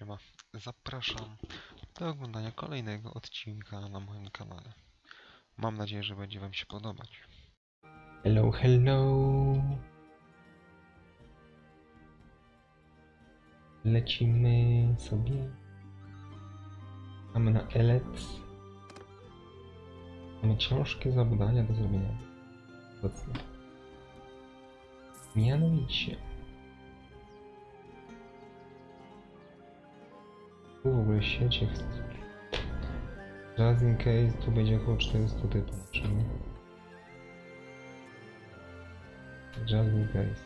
Siema. Zapraszam do oglądania kolejnego odcinka na moim kanale. Mam nadzieję, że będzie Wam się podobać. Hello, hello. Lecimy sobie. Mamy na Elec. Mamy ciężkie zadania do zrobienia. Mianowicie. Tu w ogóle sieć jest. Just in case tu będzie około 400 typów, czyli... Just in case.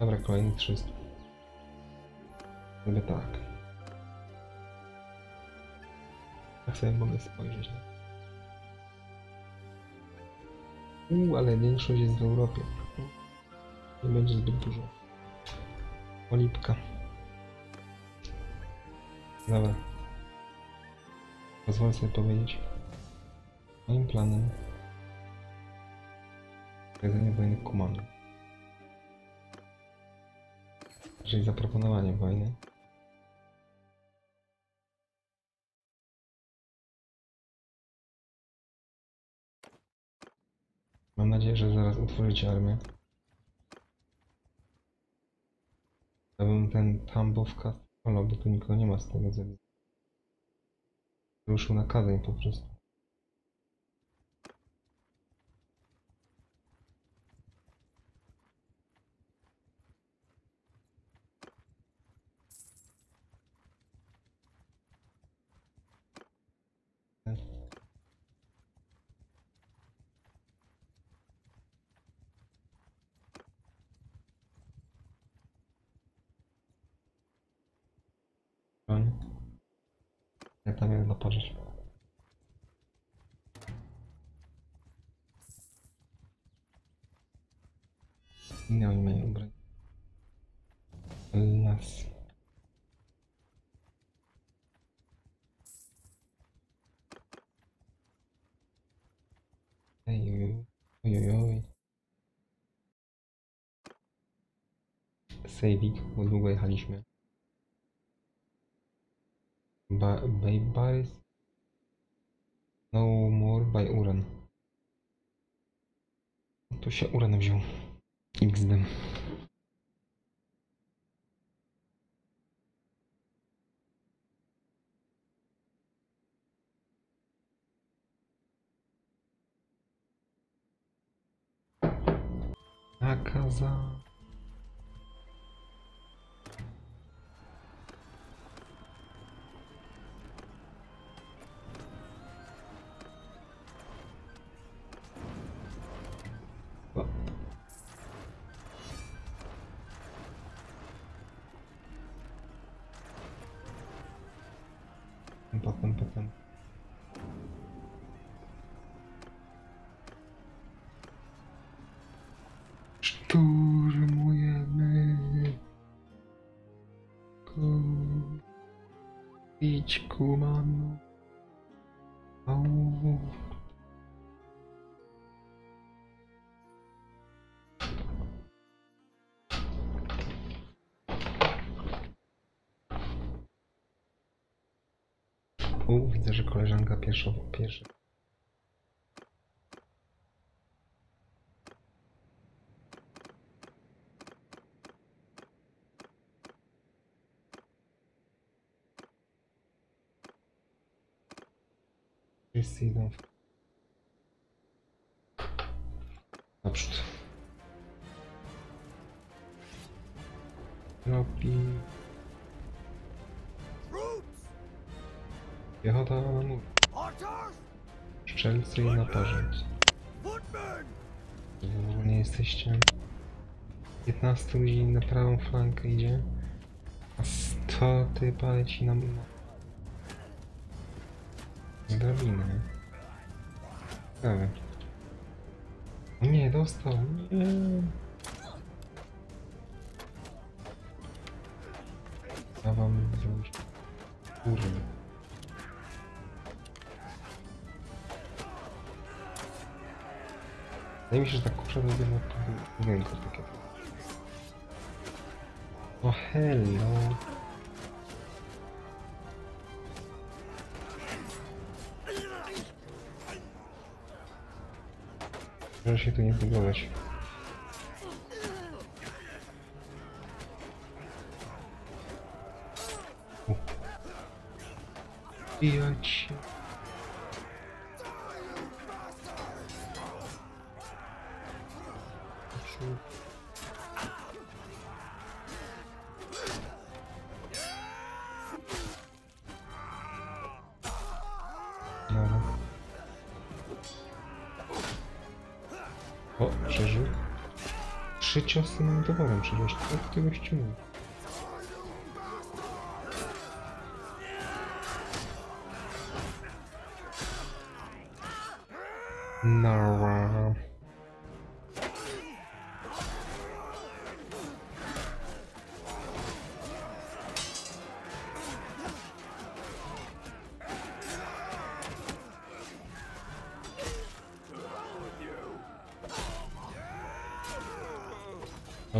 Dobra, kolejny 300. Zrobię tak. Tak sobie mogę spojrzeć na Uuu, ale większość jest w Europie. Nie będzie zbyt dużo. Olipka. Dobra. Pozwolę sobie powiedzieć. Moim planem prowadzenie wojny Kumanu. Czyli zaproponowanie wojny. Mam nadzieję, że zaraz utworzycie armię. Ja bym ten Tambowka wolał, bo tu nikogo nie ma z tego co. Ruszył na kazeń po prostu. broń. Ja tam jest naparzyć. Inne oni mają broń. Las. Ej, oj, oj, oj. Sejwik, bo długo jechaliśmy. Ba Baybaris No more by Uran. Tu się Uran wziął. XD. Nakaza. Szturmujemy. Ku... Idź kumanu. Au. U, widzę, że koleżanka pierwsza, pierwsza. Wszyscy idą w... Naprzód. Robi... Piechota na mur. Strzelcy i ogóle nie jesteście. 15 ludzi na prawą flankę idzie. A 100 typa leci na z Ciekawe. O Nie, dostał. Nie. Ja wam zrobić. Kurde. Wydaje mi się, że ta kusza jest jednak budynku takie. O hello. Proszę się tu nie bugować. Towarem przecież. Jak ty gościu?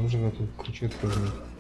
Dobrze go tu króciutko zmieni. Jolo.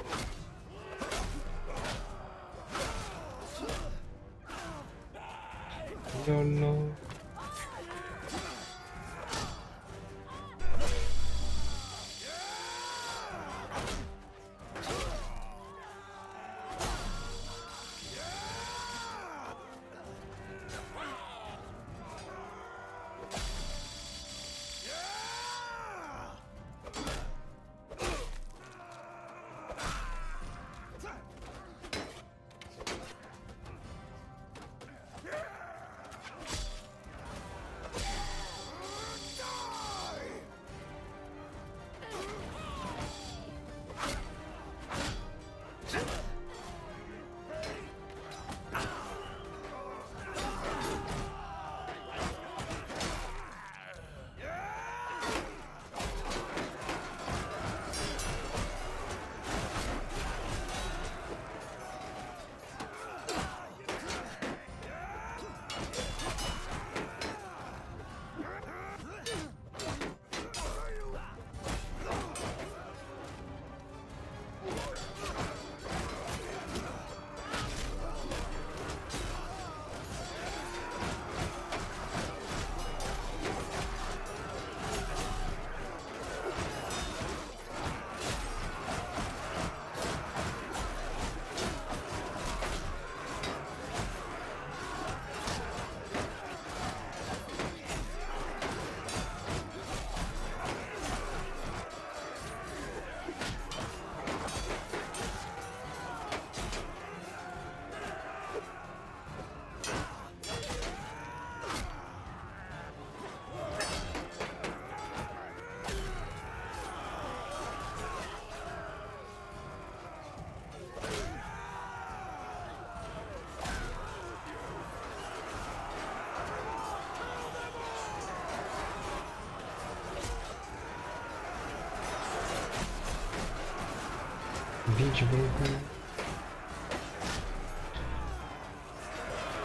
Bić wrogu.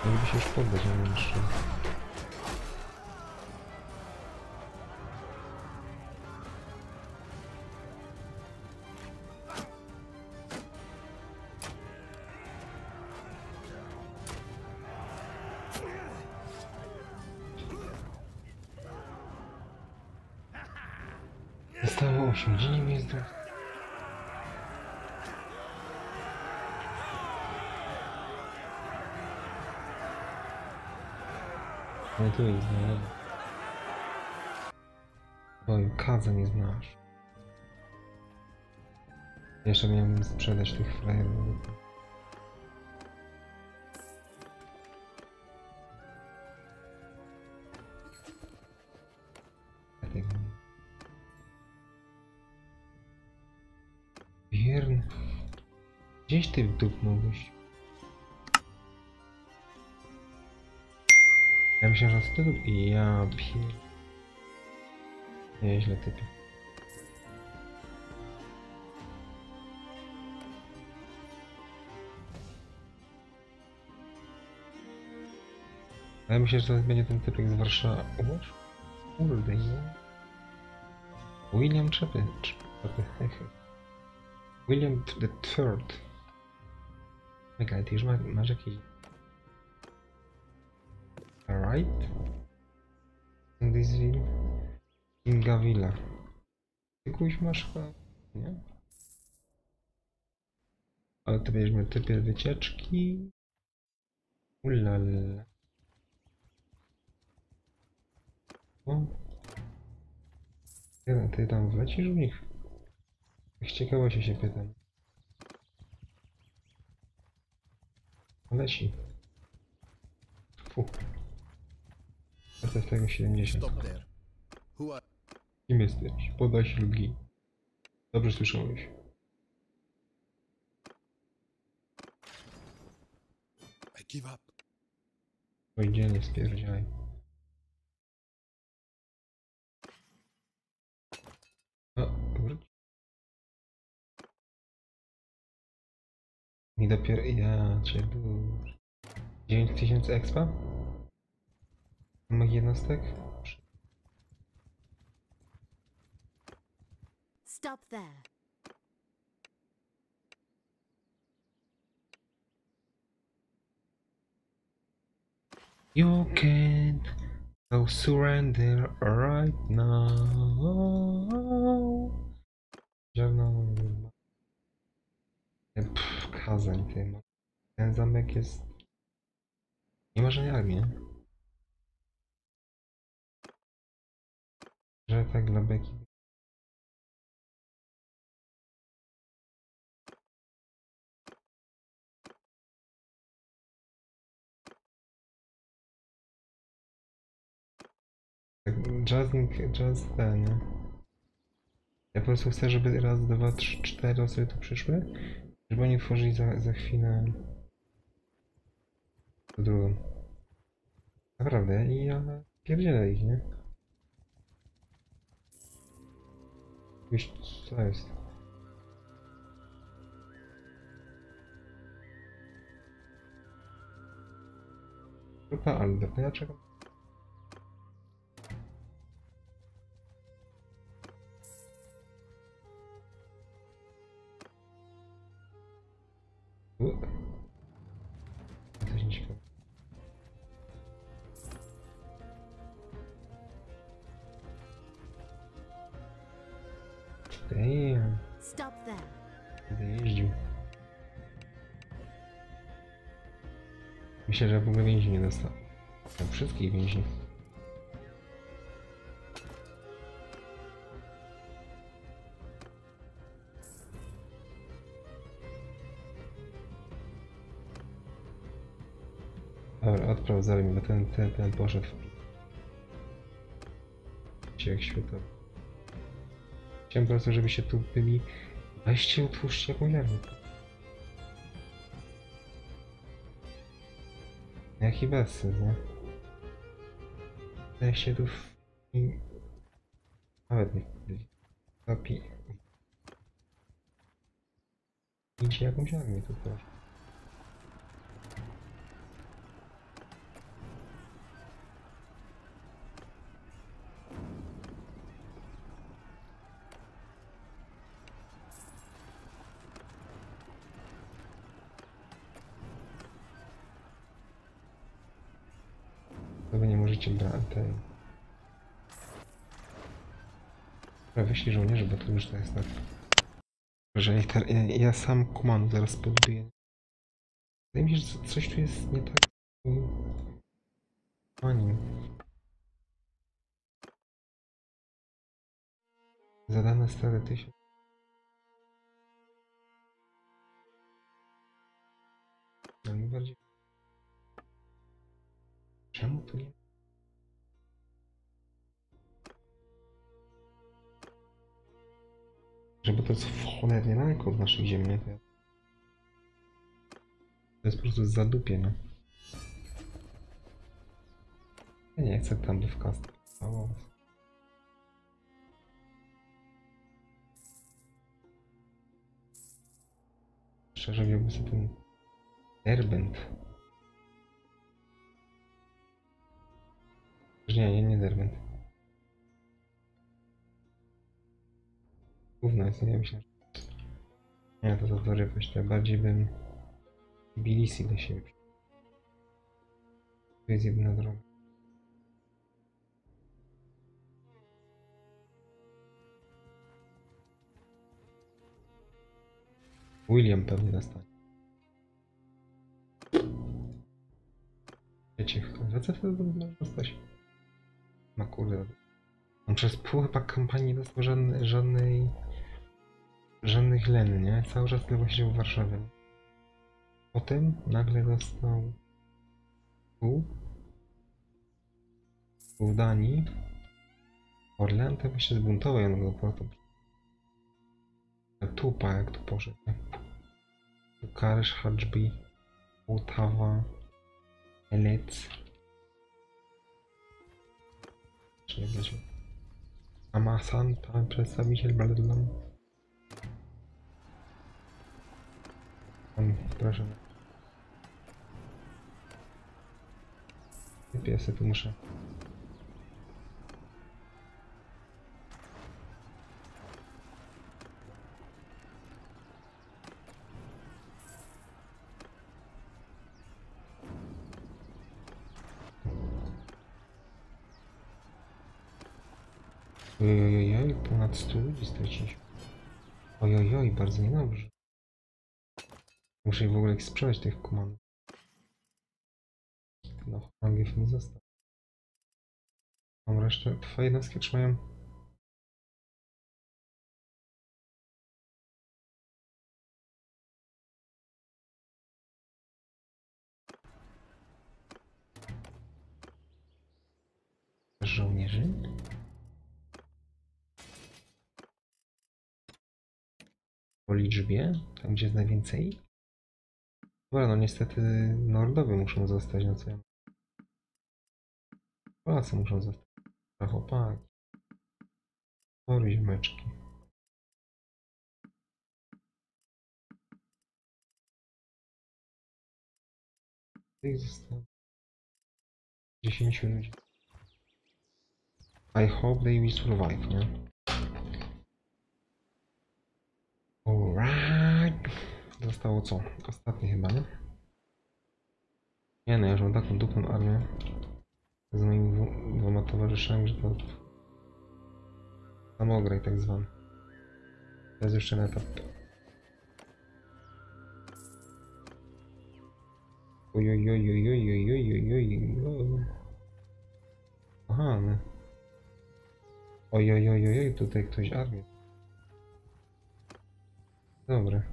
Mogliby się już poddać, ale jeszcze. Zostało No tu jest znajomý. Oj, kadza nie znasz. Jeszcze miałem sprzedać tych frajerów. Wierny. Gdzieś ty wdupnąłeś? Ja myślałem, że z tyłu... Ja pier... Nieźle typie. A ja myślę, że to będzie ten typek z Warszawy. Kurde, nie. William Czepy. William the Third. Czekaj, ty już ma, masz jakieś... Right? Disville. Ingavilla. Ty masz chyba... Nie? Ale to bierzemy typy wycieczki. Ulala. O. Jeden, ty tam wlecisz w nich? Z ciekawości się pytam. Leci. Fu. Tego 70. Stop there. Who are Kim jesteś? Podaj się lub gin. Dobrze słyszałeś. I give up. Nie spierdziaj. Wróć. Mi dopiero... Ja był... 9000 expa? Moich jednostek? Stop there. You can so surrender right now. Żadną... Kazań ty. Ten zamek jest... Nie ma żadnej armii, Że tak Jazzing, jazz ten? Ja po prostu chcę, żeby raz, dwa, trzy, cztery osoby tu przyszły, żeby oni tworzyli za, za chwilę to drugą. Naprawdę, i ja pierdzielę ich, nie? Wiesz, co jest? Grupa no ja czekam. U. Damn, Stop there. będę jeździł. Myślę, że w ogóle więzi nie dostał. No, wszystkich więzi. Dobra, odpraw za bo ten, ten, ten poszedł jak świetło. Chciałem po prostu, żebyście tu byli. Weźcie, utwórzcie jakąś armię. Jaki bezsens, nie? Weźcie tu w... Nawet nie. Zapi... Idźcie jakąś armię tu proszę. Tej... Dobra, wyślij żołnierzy, bo to już to jest tak... Że ja, ja, ja sam kumanu zaraz podbiję. Wydaje mi się, że co- coś tu jest nie tak... Ani. Zadane stare tysiąc. No mi bardziej... Czemu tu nie... cholernie daleko od naszych ziem, nie? To jest po prostu zadupie, no. Ja nie chcę tam w kast. O. Szczerze wziąłbym sobie ten Derbent. Nie, nie, nie Derbent. Gówno jest, nie myślę. że- Nie, to to to ja bardziej bym Tbilisi do siebie. To jest jedyna droga. William pewnie dostanie. Wiecie, za co wtedy może dostać? No kurde. On przez pół chyba kampanii nie dostał żadnej, żadnej żadnych len, nie? Cały czas tylko siedział w Warszawie. Potem nagle dostał tu, tu w Danii. Orlean to się zbuntował, ja go potem. Tupa jak tu poszedł. Bukaresz, Hadżbi, Ottawa, Elec. Czy nie będzie? Amasan, tam przedstawiciel Bladlon. Там даже... Пипец, это мыши. Ой-ой-ой, ponad 100 ludzi stracić. Ojojoj, bardzo niedobrze. Muszę w ogóle ich sprzedać tych komand. No, Angief nie został. Mam resztę. Twoje jednostki trzymają. Żołnierzy? Po liczbie? Tam gdzie jest najwięcej? Dobra, no niestety Nordowy muszą zostać, no co ja... Polacy muszą zostać. A chłopaki. Sorry, ziomeczki. Ich zostało. 10 ludzi. I hope they will survive, nie? Alright. Zostało co? Ostatnie chyba, nie? Nie no, ja już mam taką dupną armię z moimi dwoma towarzyszami, że to samograj tak zwany. Jest jeszcze na etap. Ojojojojojojojojojoj. Aha, no. Ojojojojoj, tutaj ktoś armię. Dobra.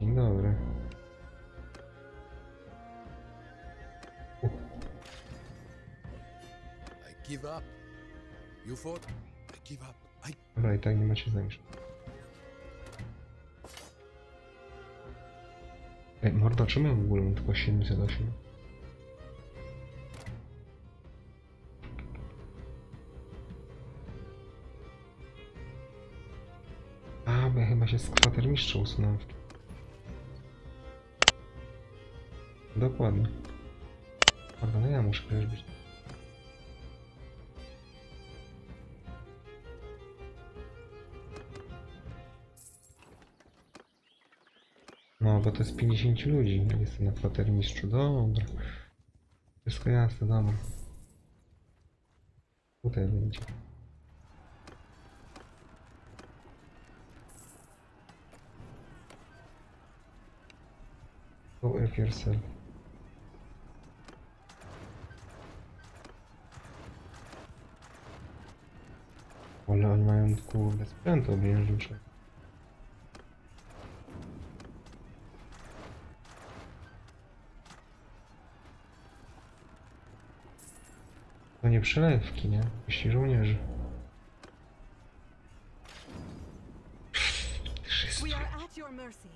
Dzień dobry. I give up. You fought? I give up. I Dobra, i tak nie macie zamiast. Ej, mordo, czemu ja w ogóle mam tylko 708? A, bo ja chyba się z kwatermistrza usunąłem. Dokładnie. Mordo, no ja muszę przecież być. No, bo to jest 50 ludzi. Jestem na kwatermistrzu. Dobra. Wszystko jasne, dobra. Tutaj będzie. F yourself. Ale oni mają kurde sprzęt. To nie przelewki, nie? Jeśli żołnierzy. We are at your mercy.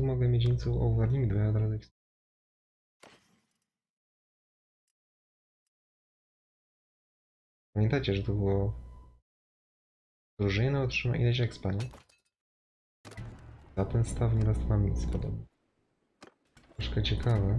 Tu mogę mieć nieco overlimit, bo ja od razu... Pamiętacie, że to było... Drużyna otrzyma ileś expa, nie? Za ten staw nie dostała nic podobnie. Troszkę ciekawe.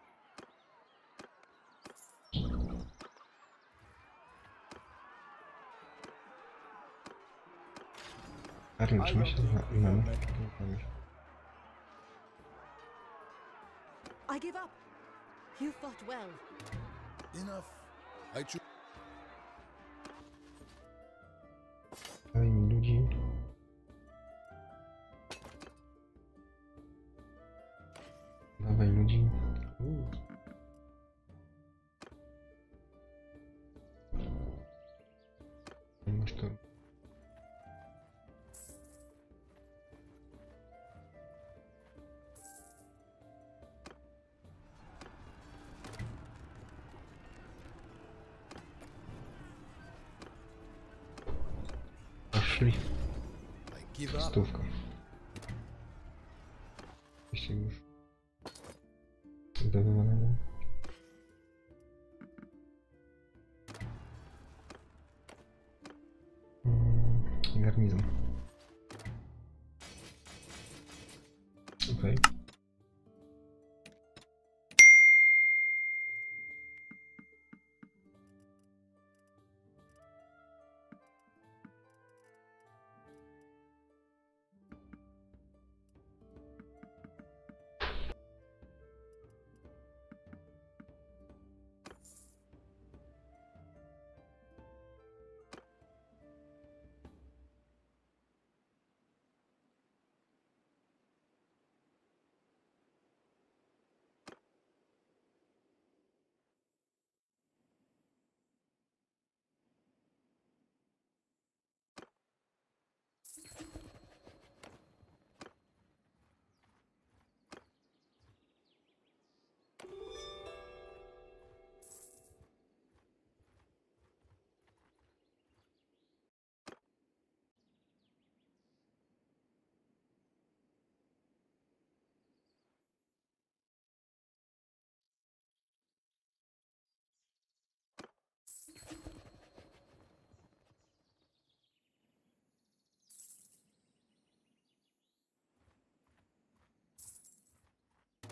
Arno, czy my się znamy? Znamy się. I give up. You fought well. Enough. I choose. Daj mi ludzi. Dawaj ludzi. Uuu.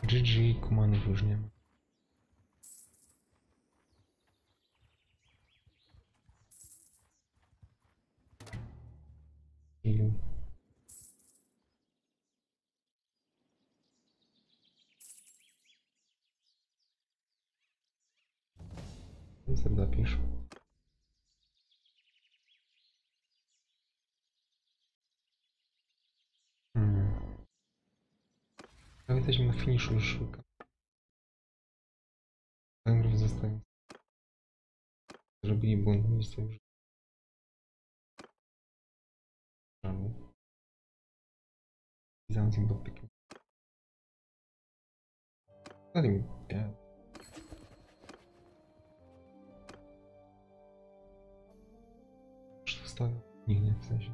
GG, kumanów już nie ma. Ilu? Prawie jesteśmy na finiszu już szukam. Węgrów zostają. Zrobili błąd miejsce już. Bizancjum pod Pekin. Zanim, ja... Już to stoją? Nie, nie, w sensie.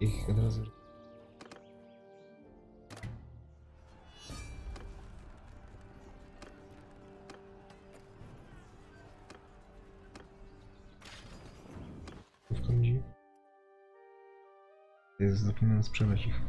Ich od razu... Jest, zapominam sprzedać ich.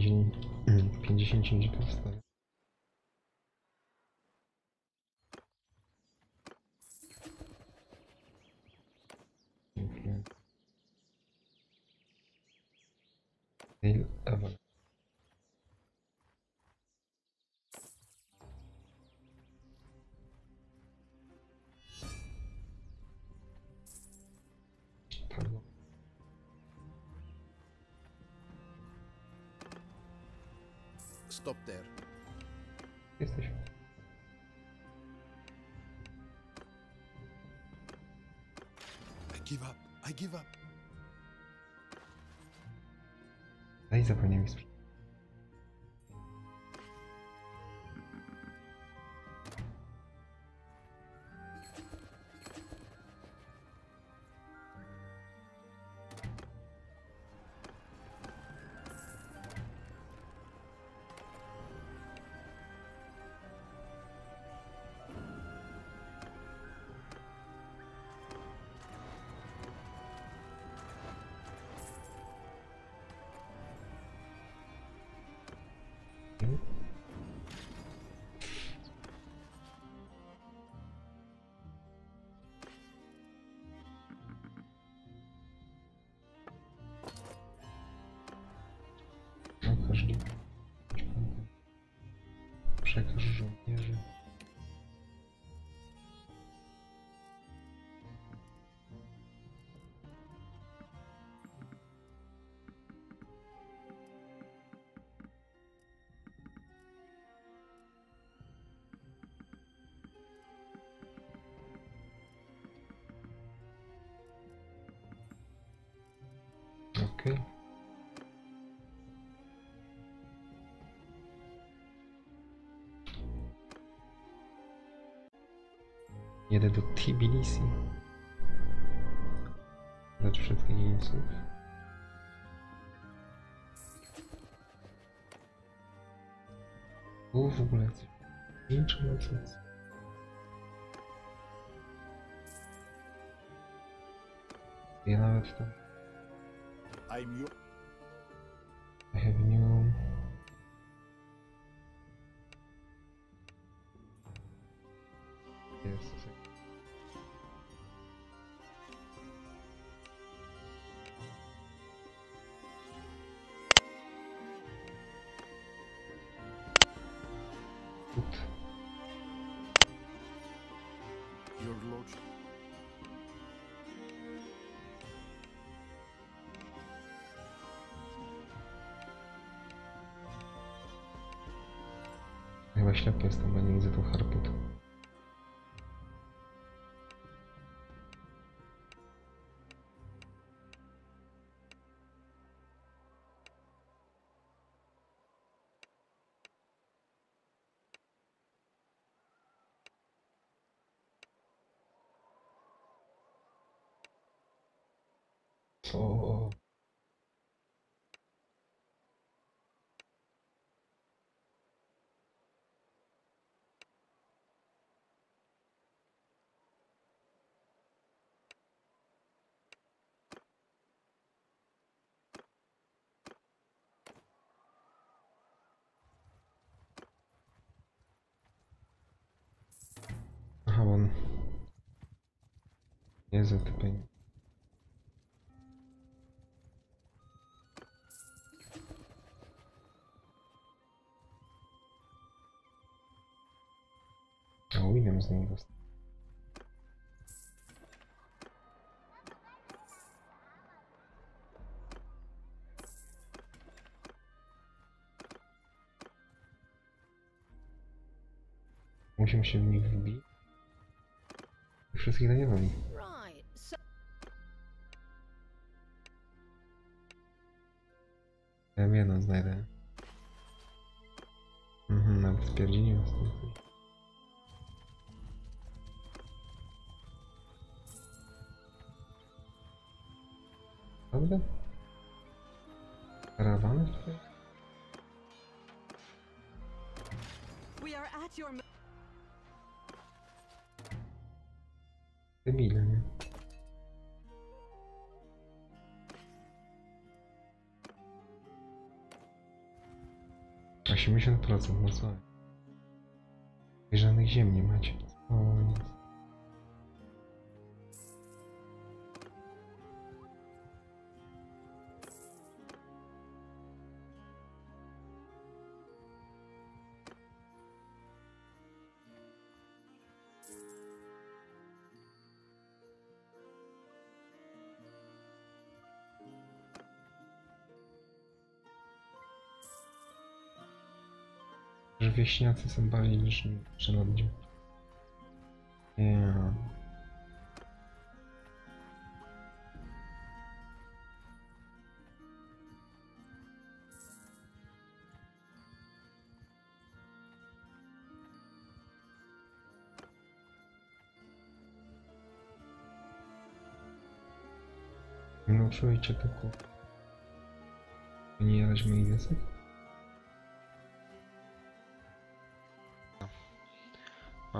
de, é, de gentinho de castanha. Ele ah, avança. Stop there. I give up. I give up. Daj zapomniałem ich sprzedać. Прохожу. Прохожу. Okej. Jedę do Tbilisi. Dać wszystkich jeńców. Tu w ogóle coś. Większe mocy. Ja nawet tam. I'm you. Ślepy jestem, bo nie widzę tu harput. Co? Aha, on Pieniądze. A William znowu dostał. Musimy się w nich wbić. Wszystkich na nie Обмена знайде. Угу, на безпердіння. Правда? Караваны теперь? Your... Стабильно, 80% na no co? Żadnych ziem nie macie. O, że wieśniacy są bardziej niż. Nie. Nie nauczyłeś cię tylko nie jarać moich?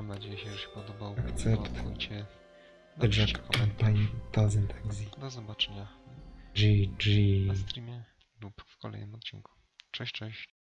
Mam nadzieję, że się podobał. Komentarz. campaign doesn't exist. Do zobaczenia GG. na streamie lub w kolejnym odcinku. Cześć, cześć.